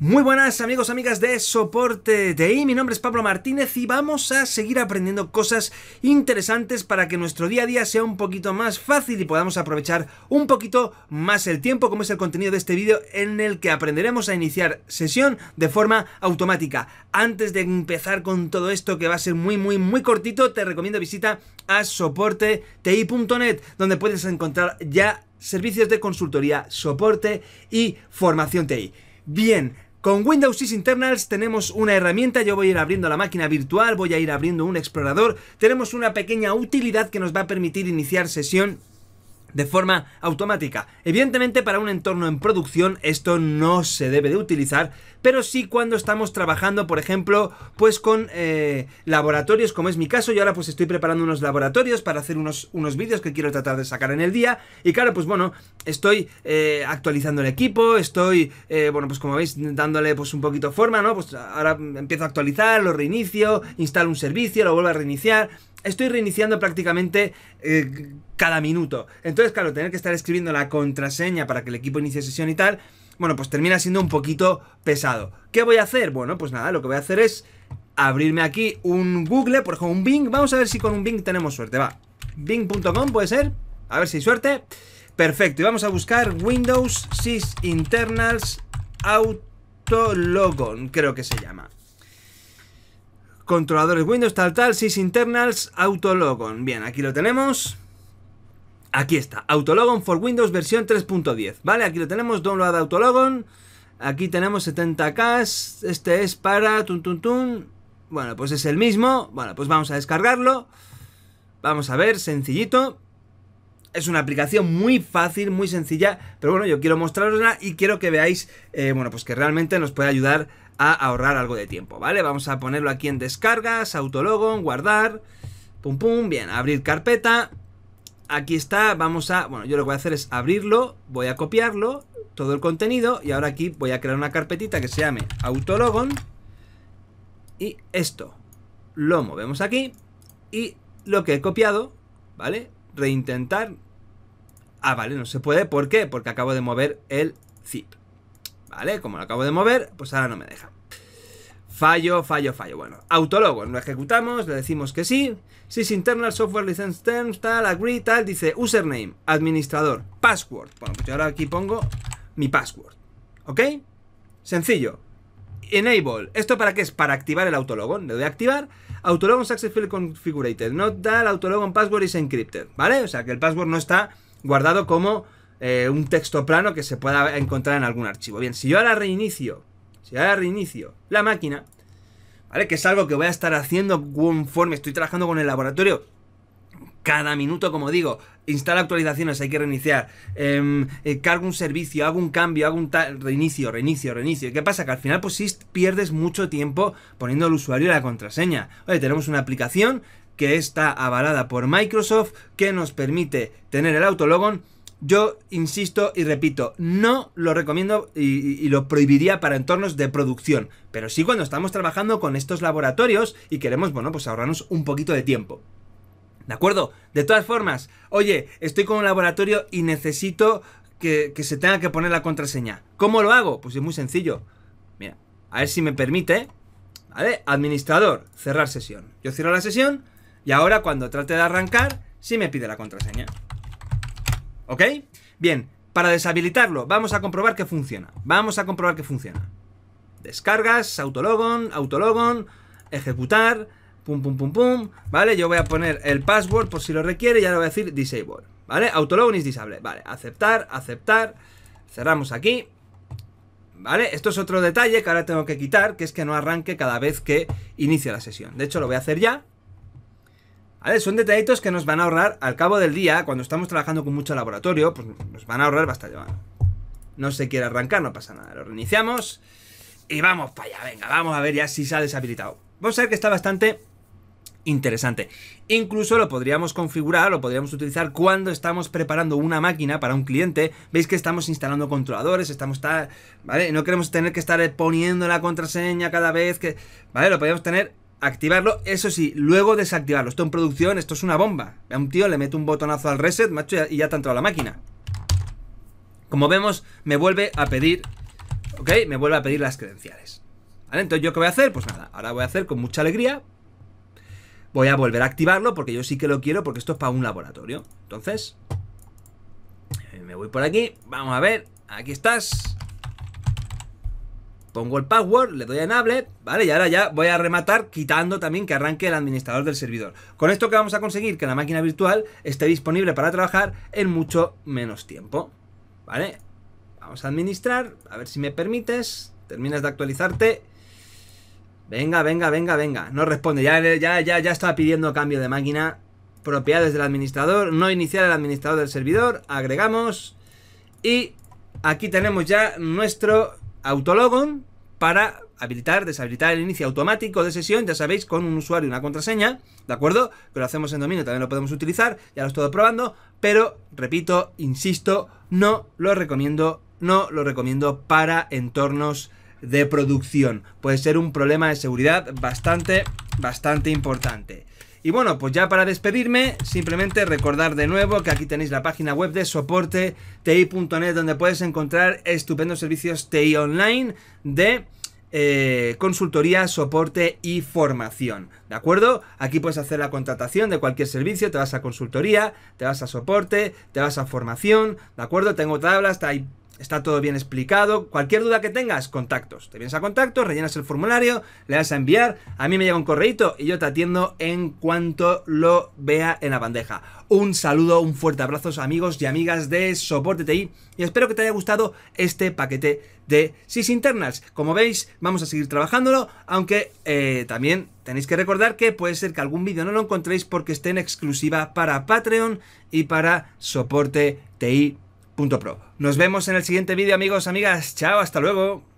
Muy buenas amigos, amigas de Soporte TI, mi nombre es Pablo Martínez y vamos a seguir aprendiendo cosas interesantes para que nuestro día a día sea un poquito más fácil y podamos aprovechar un poquito más el tiempo, como es el contenido de este vídeo en el que aprenderemos a iniciar sesión de forma automática. Antes de empezar con todo esto que va a ser muy muy muy cortito, te recomiendo visita a soporteti.net donde puedes encontrar ya servicios de consultoría, soporte y formación TI. Bien, con Windows 6 Internals tenemos una herramienta, yo voy a ir abriendo la máquina virtual, voy a ir abriendo un explorador, tenemos una pequeña utilidad que nos va a permitir iniciar sesión de forma automática. Evidentemente para un entorno en producción esto no se debe de utilizar, pero sí cuando estamos trabajando, por ejemplo, pues con eh, laboratorios, como es mi caso, yo ahora pues estoy preparando unos laboratorios para hacer unos, unos vídeos que quiero tratar de sacar en el día, y claro, pues bueno, estoy eh, actualizando el equipo, estoy, eh, bueno, pues como veis, dándole pues un poquito forma, ¿no? Pues ahora empiezo a actualizar, lo reinicio, instalo un servicio, lo vuelvo a reiniciar, estoy reiniciando prácticamente cada minuto. Entonces, claro, tener que estar escribiendo la contraseña para que el equipo inicie sesión y tal, bueno, pues termina siendo un poquito pesado. ¿Qué voy a hacer? Bueno, pues nada, lo que voy a hacer es abrirme aquí un Google, por ejemplo, un Bing. Vamos a ver si con un Bing tenemos suerte. Va, bing.com puede ser. A ver si hay suerte. Perfecto, y vamos a buscar Windows Sys Internals Autologon, creo que se llama. Controladores Windows, tal, tal, Sys Internals Autologon. Bien, aquí lo tenemos. Aquí está, Autologon for Windows versión 3.10, ¿vale? Aquí lo tenemos, download Autologon. Aquí tenemos 70k, este es para... Tun, tun, tun. Bueno, pues es el mismo. Bueno, pues vamos a descargarlo. Vamos a ver, sencillito. Es una aplicación muy fácil, muy sencilla, pero bueno, yo quiero mostrarosla y quiero que veáis, eh, bueno, pues que realmente nos puede ayudar a ahorrar algo de tiempo, ¿vale? Vamos a ponerlo aquí en descargas, autologon, guardar, pum pum, bien, abrir carpeta, aquí está, vamos a, bueno, yo lo que voy a hacer es abrirlo, voy a copiarlo, todo el contenido, y ahora aquí voy a crear una carpetita que se llame Autologon, y esto lo movemos aquí, y lo que he copiado, ¿vale? Reintentar, ah, vale, no se puede, ¿por qué? Porque acabo de mover el zip, ¿vale? Como lo acabo de mover, pues ahora no me deja. Fallo, fallo, fallo. Bueno, Autologon, lo ejecutamos, le decimos que sí. Sys internal software license terms, tal, agree, tal. Dice username, administrador, password. Bueno, pues yo ahora aquí pongo mi password. ¿Ok? Sencillo. Enable. ¿Esto para qué es? Para activar el autologon. Le doy a activar. Autologon successfully configured. Not that autologon password is encrypted. ¿Vale? O sea que el password no está guardado como eh, un texto plano que se pueda encontrar en algún archivo. Bien, si yo ahora reinicio si ahora reinicio la máquina, ¿vale? Que es algo que voy a estar haciendo conforme estoy trabajando con el laboratorio. Cada minuto, como digo, instala actualizaciones, hay que reiniciar. Em, eh, cargo un servicio, hago un cambio, hago un tal. Reinicio, reinicio, reinicio. ¿Qué pasa? Que al final, pues sí pierdes mucho tiempo poniendo al usuario la contraseña. Oye, tenemos una aplicación que está avalada por Microsoft que nos permite tener el autologon yo insisto y repito, no lo recomiendo y, lo prohibiría para entornos de producción, pero sí cuando estamos trabajando con estos laboratorios y queremos, bueno, pues ahorrarnos un poquito de tiempo. ¿De acuerdo? De todas formas, oye, estoy con un laboratorio y necesito que, que se tenga que poner la contraseña. ¿Cómo lo hago? Pues es muy sencillo. Mira, a ver si me permite. ¿Vale? Administrador, cerrar sesión. Yo cierro la sesión y ahora cuando trate de arrancar, sí me pide la contraseña. ¿Ok? Bien, para deshabilitarlo, vamos a comprobar que funciona. Vamos a comprobar que funciona. Descargas, autologon, autologon, ejecutar, pum, pum, pum, pum. ¿Vale? Yo voy a poner el password por si lo requiere y ahora voy a decir disable. ¿Vale? Autologon is disable. Vale, aceptar, aceptar. Cerramos aquí. ¿Vale? Esto es otro detalle que ahora tengo que quitar, que es que no arranque cada vez que inicie la sesión. De hecho, lo voy a hacer ya. Son detallitos que nos van a ahorrar al cabo del día, cuando estamos trabajando con mucho laboratorio, pues nos van a ahorrar bastante. No se quiere arrancar, no pasa nada. Lo reiniciamos y vamos para allá. Venga, vamos a ver ya si se ha deshabilitado. Vamos a ver que está bastante interesante. Incluso lo podríamos configurar, lo podríamos utilizar cuando estamos preparando una máquina para un cliente. Veis que estamos instalando controladores, estamos ¿vale? No queremos tener que estar poniendo la contraseña cada vez que, ¿vale? Lo podríamos tener activarlo, eso sí, luego desactivarlo. Esto en producción, esto es una bomba. A un tío le mete un botonazo al reset, macho, y ya te ha entrado la máquina. Como vemos, me vuelve a pedir ¿Ok? Me vuelve a pedir las credenciales. ¿Vale? Entonces, ¿yo qué voy a hacer? Pues nada, ahora voy a hacer con mucha alegría. Voy a volver a activarlo porque yo sí que lo quiero porque esto es para un laboratorio. Entonces, me voy por aquí. Vamos a ver. Aquí estás. Pongo el password, le doy a enable, ¿vale? Y ahora ya voy a rematar quitando también que arranque el administrador del servidor. Con esto que vamos a conseguir que la máquina virtual esté disponible para trabajar en mucho menos tiempo, ¿vale? Vamos a administrar, a ver si me permites. Terminas de actualizarte. Venga, venga, venga, venga. No responde, ya, ya, ya, ya estaba pidiendo cambio de máquina. Propiedades del administrador, no iniciar el administrador del servidor. Agregamos. Y aquí tenemos ya nuestro autologon para habilitar, deshabilitar el inicio automático de sesión, ya sabéis, con un usuario y una contraseña, ¿de acuerdo? Que lo hacemos en dominio, también lo podemos utilizar, ya lo estoy probando, pero, repito, insisto, no lo recomiendo, no lo recomiendo para entornos de producción. Puede ser un problema de seguridad bastante, bastante importante. Y bueno, pues ya para despedirme, simplemente recordar de nuevo que aquí tenéis la página web de soporte ti.net donde puedes encontrar estupendos servicios TI online de eh, consultoría, soporte y formación. ¿De acuerdo? Aquí puedes hacer la contratación de cualquier servicio, te vas a consultoría, te vas a soporte, te vas a formación, ¿de acuerdo? Tengo tablas, hay Está todo bien explicado. Cualquier duda que tengas, contactos. Te vienes a contactos, rellenas el formulario, le das a enviar. A mí me llega un correito y yo te atiendo en cuanto lo vea en la bandeja. Un saludo, un fuerte abrazo, amigos y amigas de Soporte TI. Y espero que te haya gustado este paquete de SIS Internals. Como veis, vamos a seguir trabajándolo, aunque eh, también tenéis que recordar que puede ser que algún vídeo no lo encontréis porque esté en exclusiva para Patreon y para Soporte TI Nos vemos en el siguiente vídeo amigos, amigas. Chao, hasta luego.